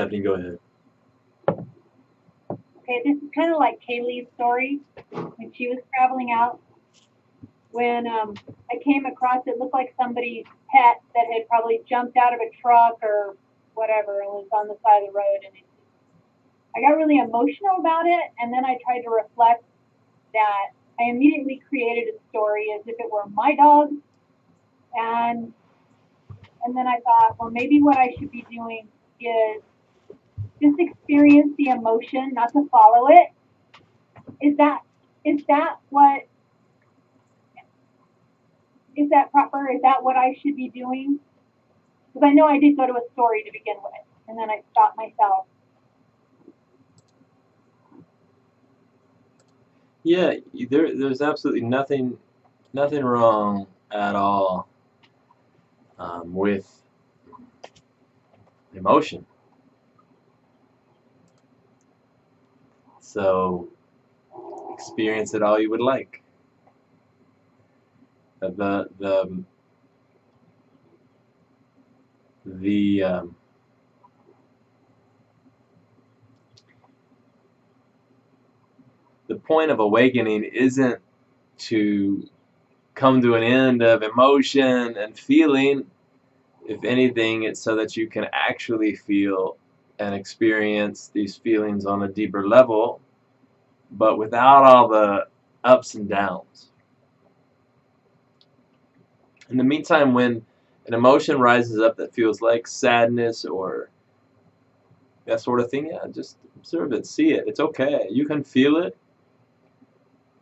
Stephanie, go ahead. Okay, this is kind of like Kaylee's story when she was traveling out. When um, I came across it, looked like somebody's pet that had probably jumped out of a truck or whatever and was on the side of the road. And it, I got really emotional about it, and then I tried to reflect that I immediately created a story as if it were my dog, and and then I thought, well, maybe what I should be doing is just experience the emotion, not to follow it. Is that is that what is that proper? Is that what I should be doing? Because I know I did go to a story to begin with, and then I stopped myself. Yeah, there, there's absolutely nothing, nothing wrong at all um, with emotion. So experience it all you would like. The the the um, the point of awakening isn't to come to an end of emotion and feeling. If anything, it's so that you can actually feel and experience these feelings on a deeper level, but without all the ups and downs. In the meantime, when an emotion rises up that feels like sadness or that sort of thing, yeah, just observe it, see it. It's okay. You can feel it.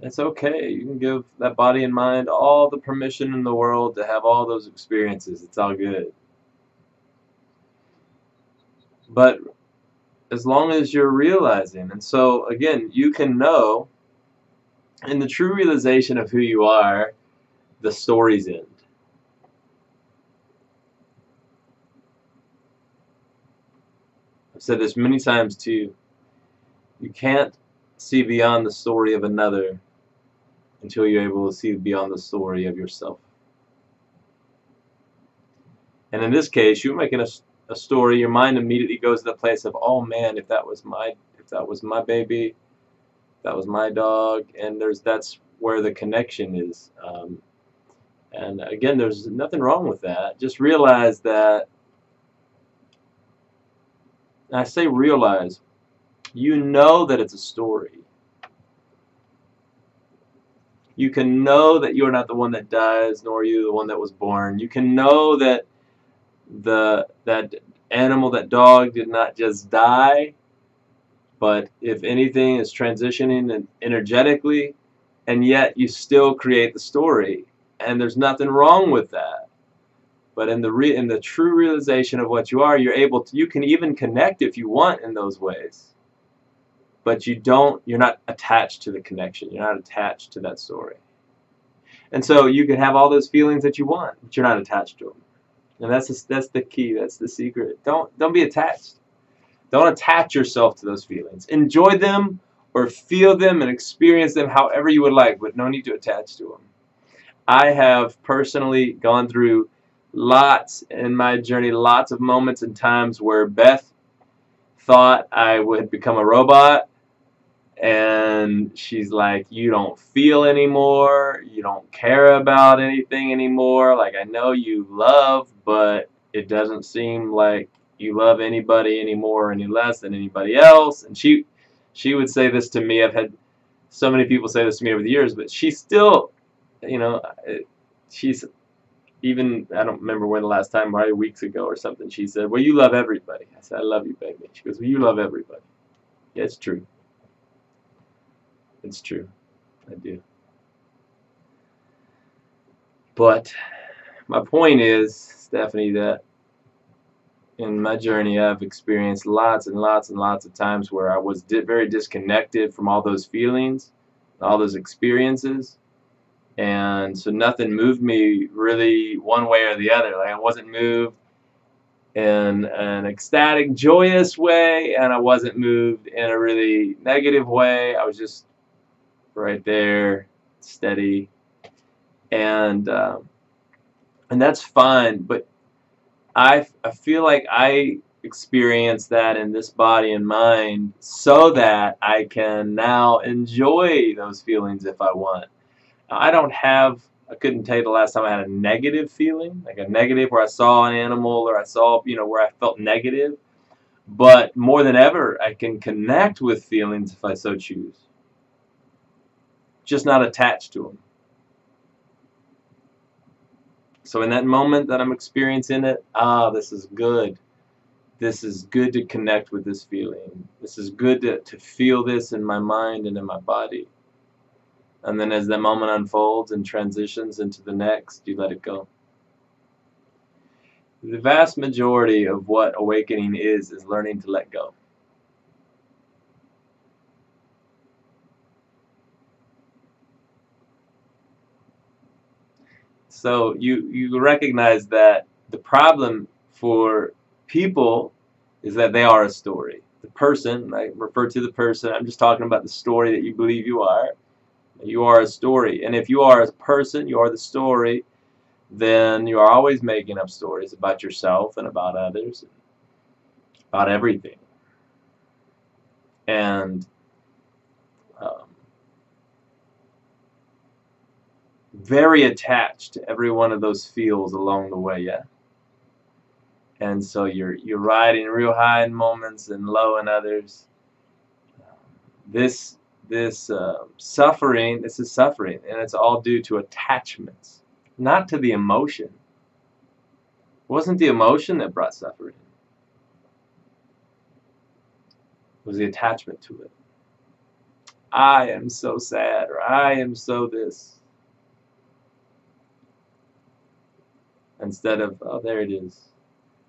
It's okay. You can give that body and mind all the permission in the world to have all those experiences. It's all good. But as long as you're realizing, and so again, you can know in the true realization of who you are, the story's end. I've said this many times too. You can't see beyond the story of another until you're able to see beyond the story of yourself. And in this case, you're making a, a story. Your mind immediately goes to the place of, oh man, if that was my, if that was my baby, that was my dog, and there's that's where the connection is. Um, and again, there's nothing wrong with that. Just realize that. I say realize. You know that it's a story you can know that you're not the one that dies, nor are you the one that was born. You can know that the that animal, that dog, did not just die, but if anything is transitioning energetically, and yet you still create the story, and there's nothing wrong with that. But in the re in the true realization of what you are, you're able to. You can even connect if you want in those ways but you don't you're not attached to the connection you're not attached to that story and so you can have all those feelings that you want but you're not attached to them and that's the, that's the key that's the secret. Don't don't be attached. Don't attach yourself to those feelings. Enjoy them or feel them and experience them however you would like but no need to attach to them I have personally gone through lots in my journey lots of moments and times where Beth thought I would become a robot and she's like you don't feel anymore. You don't care about anything anymore. Like I know you love but it doesn't seem like you love anybody anymore any less than anybody else. And she she would say this to me. I've had so many people say this to me over the years but she still you know she's even I don't remember when the last time probably weeks ago or something she said well you love everybody. I said I love you baby. She goes well you love everybody. Yeah it's true it's true. I do. But my point is, Stephanie, that in my journey I've experienced lots and lots and lots of times where I was di very disconnected from all those feelings, all those experiences. And so nothing moved me really one way or the other. Like I wasn't moved in an ecstatic, joyous way, and I wasn't moved in a really negative way. I was just right there, steady, and um, and that's fine. But I I feel like I experience that in this body and mind so that I can now enjoy those feelings if I want. Now, I don't have, I couldn't tell you the last time I had a negative feeling, like a negative where I saw an animal or I saw, you know, where I felt negative. But more than ever, I can connect with feelings if I so choose. Just not attached to them. So in that moment that I'm experiencing it, ah, this is good. This is good to connect with this feeling. This is good to, to feel this in my mind and in my body. And then as that moment unfolds and transitions into the next, you let it go. The vast majority of what awakening is, is learning to let go. So you, you recognize that the problem for people is that they are a story. The person, I refer to the person, I'm just talking about the story that you believe you are. You are a story. And if you are a person, you are the story, then you are always making up stories about yourself and about others, about everything. And um, very attached to every one of those feels along the way, yeah? And so you're, you're riding real high in moments and low in others. This, this uh, suffering, this is suffering, and it's all due to attachments, not to the emotion. It wasn't the emotion that brought suffering. It was the attachment to it. I am so sad, or I am so this. Instead of, oh, there it is.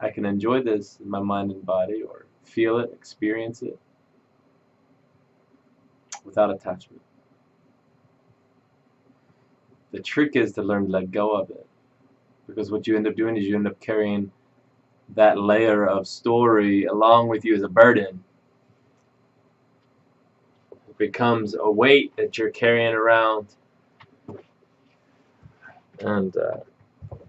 I can enjoy this in my mind and body, or feel it, experience it, without attachment. The trick is to learn to let go of it. Because what you end up doing is you end up carrying that layer of story along with you as a burden. It becomes a weight that you're carrying around. And uh,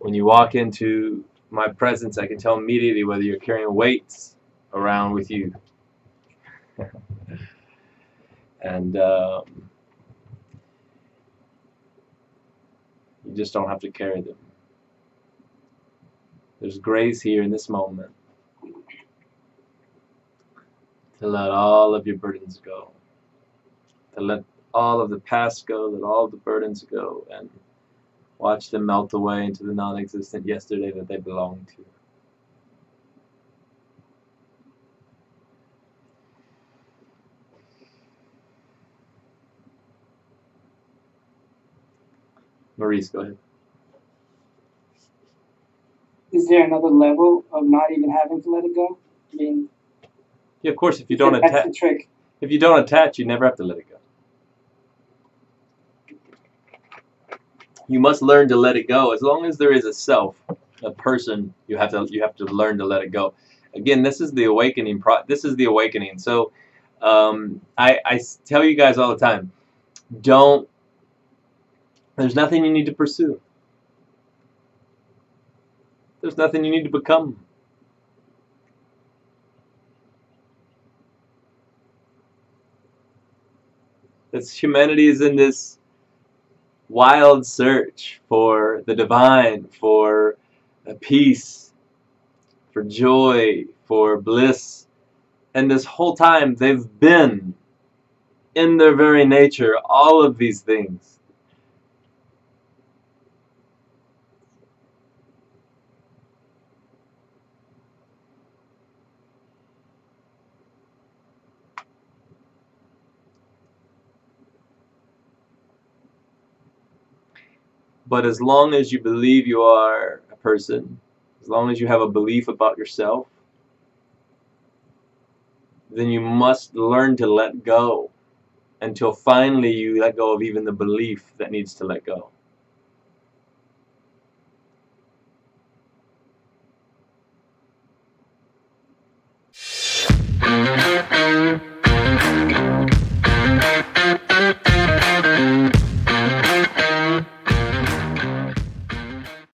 when you walk into my presence, I can tell immediately whether you're carrying weights around with you. and um, you just don't have to carry them. There's grace here in this moment to let all of your burdens go, to let all of the past go, let all the burdens go, and Watch them melt away into the non-existent yesterday that they belong to. Maurice, go ahead. Is there another level of not even having to let it go? I mean, yeah, of course. If you don't attach, the trick. if you don't attach, you never have to let it go. You must learn to let it go. As long as there is a self, a person, you have to you have to learn to let it go. Again, this is the awakening. Pro this is the awakening. So um, I, I tell you guys all the time, don't. There's nothing you need to pursue. There's nothing you need to become. Humanity is in this wild search for the divine, for uh, peace, for joy, for bliss. And this whole time they've been, in their very nature, all of these things. But as long as you believe you are a person, as long as you have a belief about yourself, then you must learn to let go until finally you let go of even the belief that needs to let go.